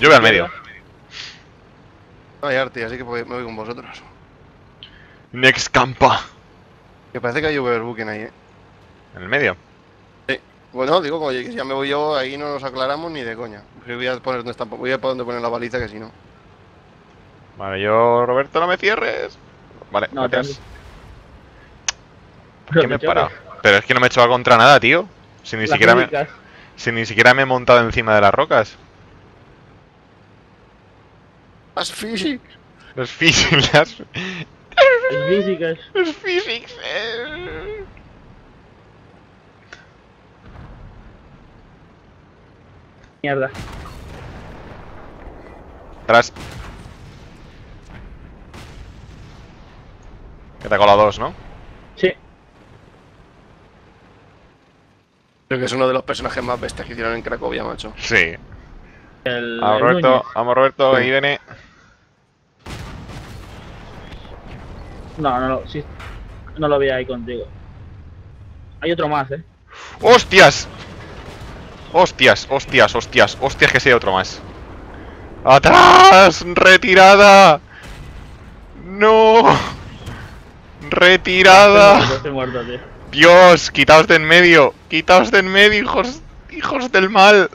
Yo voy al medio. No hay arte, así que me voy con vosotros. Next campa. Que parece que hay overbooking ahí, eh. En el medio. Bueno, digo, como ya me voy yo, ahí no nos aclaramos ni de coña. Voy a poner dónde está, voy a por dónde poner la baliza, que si no. Vale, yo, Roberto, no me cierres. Vale, No, gracias. Pero ¿Qué me he parado? Pero es que no me he echado contra nada, tío. Si ni Las siquiera me, si ni siquiera me he montado encima de las rocas. ¡As physics! Los physics, las, Las físicas. los physics. eh. Mierda. Atrás. Que te ha colado dos, ¿no? Sí. Creo que es uno de los personajes más bestias que hicieron en Cracovia, macho. Sí. El, Vamos, el Roberto. Núñez. Vamos, Roberto. Sí. Ahí viene. No, no, lo- sí. no lo vi ahí contigo. Hay otro más, eh. ¡Hostias! ¡Hostias, hostias, hostias! ¡Hostias que sea otro más! ¡Atrás! ¡Retirada! ¡No! ¡Retirada! Estoy muerto, tío. ¡Dios! ¡Quitaos de en medio! ¡Quitaos de en medio, hijos! ¡Hijos del mal!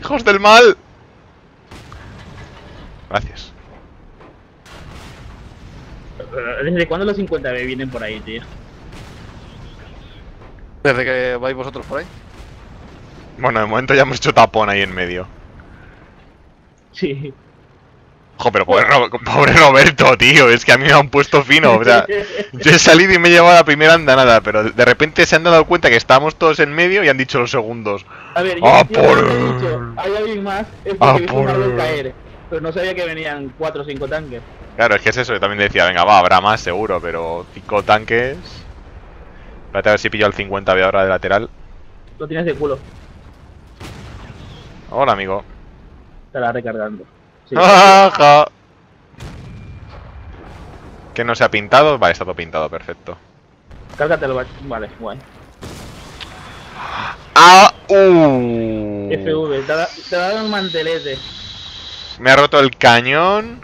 ¡Hijos del mal! Gracias. ¿Desde cuándo los 50B vienen por ahí, tío? Desde que vais vosotros por ahí. Bueno, de momento ya hemos hecho tapón ahí en medio. Sí. Jo, pero pobre, pobre Roberto, tío. Es que a mí me han puesto fino. O sea, yo he salido y me he llevado a la primera andanada, pero de repente se han dado cuenta que estábamos todos en medio y han dicho los segundos. A ver, yo, ¡Ah, por- dicho, hay alguien más, es ¡Ah, porque vi un por- caer. Pero no sabía que venían 4 o 5 tanques. Claro, es que es eso. Yo también decía, venga, va, habrá más seguro, pero cinco tanques. Espérate a ver si pillo el 50 de ahora de lateral. Lo tienes de culo. Hola, amigo. Estará recargando. Sí. Ajá. ¿Que no se ha pintado? Vale, está todo pintado, perfecto. Cárgatelo, va- vale, guay. ¡Ah! ¡Uh! FV, te ha dado un mantelete. Me ha roto el cañón.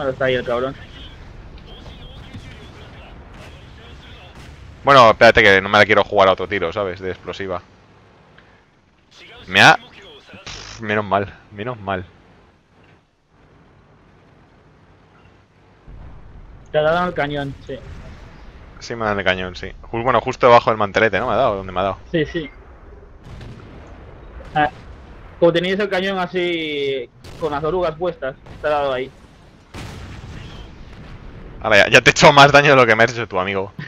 Bueno, está ahí el cabrón. Bueno, espérate que no me la quiero jugar a otro tiro, ¿sabes? De explosiva. Me ha... Pff, menos mal, menos mal. Te ha dado el cañón, sí. Sí me dan el cañón, sí. Bueno, justo debajo del mantelete, ¿no? Me ha dado, ¿dónde me ha dado? Sí, sí. Ah, como tenías el cañón así con las orugas puestas, te ha dado ahí. Ahora ya, ya te he hecho más daño de lo que me has hecho tu amigo.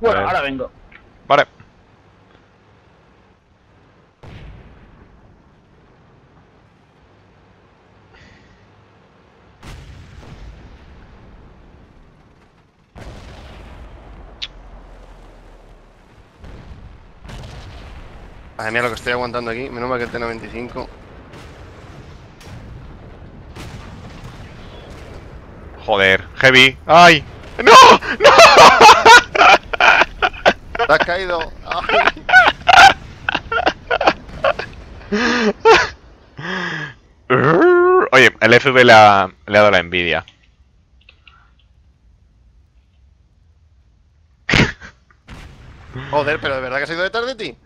Bueno, ahora vengo. Vale. Madre mía, lo que estoy aguantando aquí. Menos mal que el T95. Joder, heavy. ¡Ay! ¡No! ¡No! ¡Te has caído! Oye, el FV le ha, le ha dado la envidia. Joder, pero ¿de verdad que has ido detrás de ti?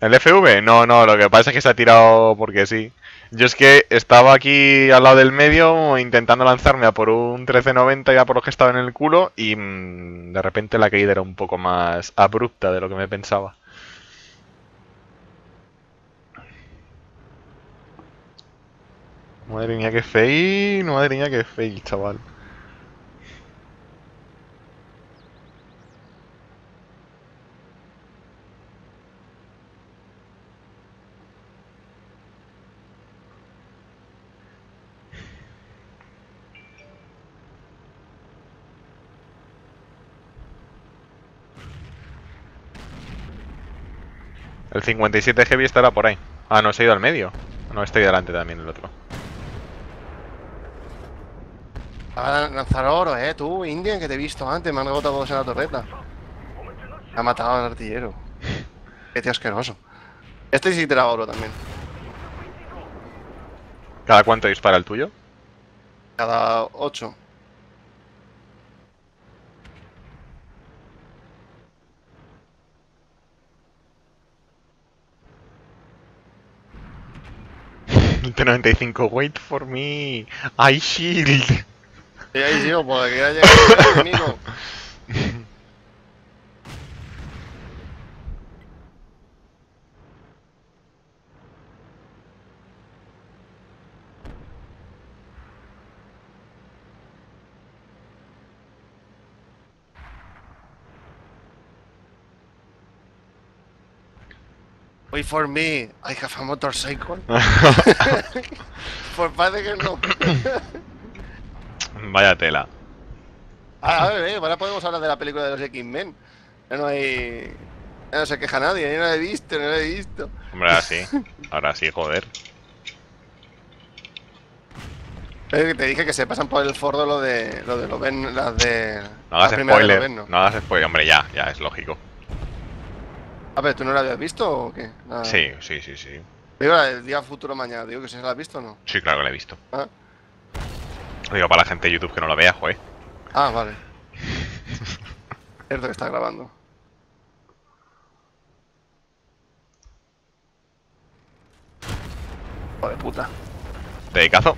¿El FV? No, no, lo que pasa es que se ha tirado porque sí. Yo es que estaba aquí al lado del medio intentando lanzarme a por un 1390 ya por lo que estaba en el culo y mm, de repente la caída era un poco más abrupta de lo que me pensaba. Madre mía, que fail, madre mía, que fail, chaval. El 57 Heavy estará por ahí. Ah, no, se ha ido al medio. No, estoy delante también el otro. A lanzar oro, eh, tú, Indian, que te he visto antes. Me han agotado dos en la torreta. Ha matado al artillero. Qué tío asqueroso. Este sí te da oro también. ¿Cada cuánto dispara el tuyo? Cada 8. El T95, wait for me. I shield. Y ahí sí, porque ya llega el enemigo. Wait for me, I have a motorcycle. Pues parece que no. Vaya tela. Ah, a ver, eh, ahora podemos hablar de la película de los X-Men. Ya no hay. Ya no se queja nadie, yo no la he visto, no la he visto. Hombre, ahora sí. Ahora sí, joder. Eh, te dije que se pasan por el fordo lo de lo de lo ven, las de. No hagas spoiler. No hagas spoiler. Hombre, ya, ya, es lógico. A ver, ¿tú no la habías visto o qué? Nada. Sí, sí, sí, sí. Digo, la del día futuro mañana, digo que si se la has visto o no. Sí, claro que la he visto. Ah, Lo digo para la gente de YouTube que no lo vea, joder. ah vale. Cierto que está grabando. Joder, puta. Dedicazo.